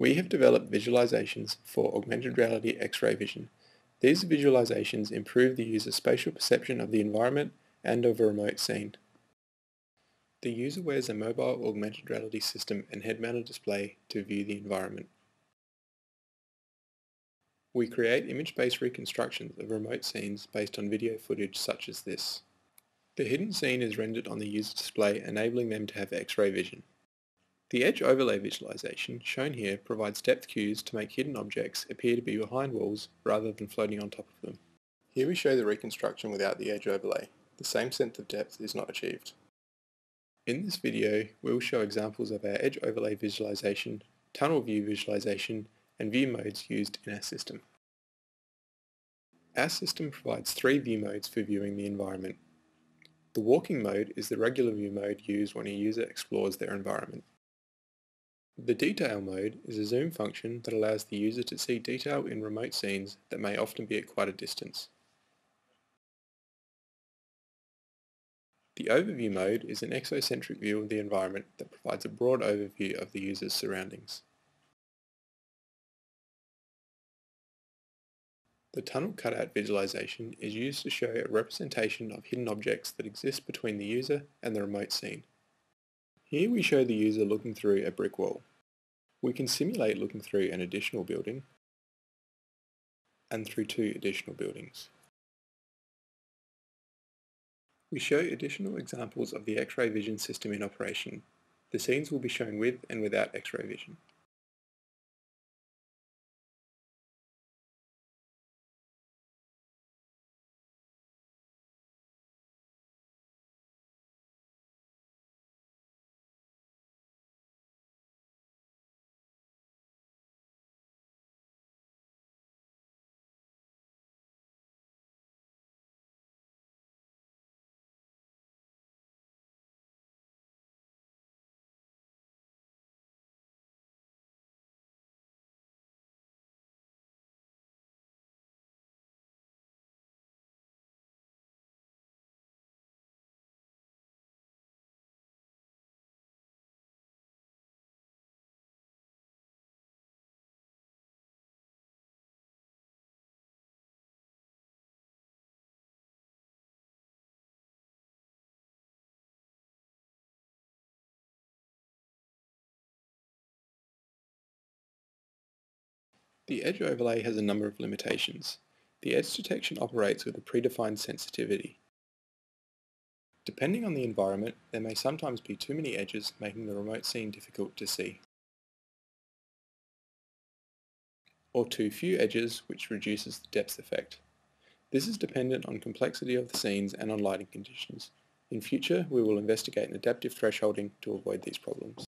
We have developed visualizations for augmented reality X-ray vision. These visualizations improve the user's spatial perception of the environment and of a remote scene. The user wears a mobile augmented reality system and head-mounted display to view the environment. We create image-based reconstructions of remote scenes based on video footage such as this. The hidden scene is rendered on the user display enabling them to have X-ray vision. The edge overlay visualization shown here provides depth cues to make hidden objects appear to be behind walls rather than floating on top of them. Here we show the reconstruction without the edge overlay. The same sense of depth is not achieved. In this video, we will show examples of our edge overlay visualization, tunnel view visualization, and view modes used in our system. Our system provides three view modes for viewing the environment. The walking mode is the regular view mode used when a user explores their environment. The detail mode is a zoom function that allows the user to see detail in remote scenes that may often be at quite a distance. The overview mode is an exocentric view of the environment that provides a broad overview of the user's surroundings. The tunnel cutout visualization is used to show a representation of hidden objects that exist between the user and the remote scene. Here we show the user looking through a brick wall. We can simulate looking through an additional building and through two additional buildings. We show additional examples of the X-ray vision system in operation. The scenes will be shown with and without X-ray vision. The edge overlay has a number of limitations. The edge detection operates with a predefined sensitivity. Depending on the environment, there may sometimes be too many edges making the remote scene difficult to see. Or too few edges which reduces the depth effect. This is dependent on complexity of the scenes and on lighting conditions. In future, we will investigate an adaptive thresholding to avoid these problems.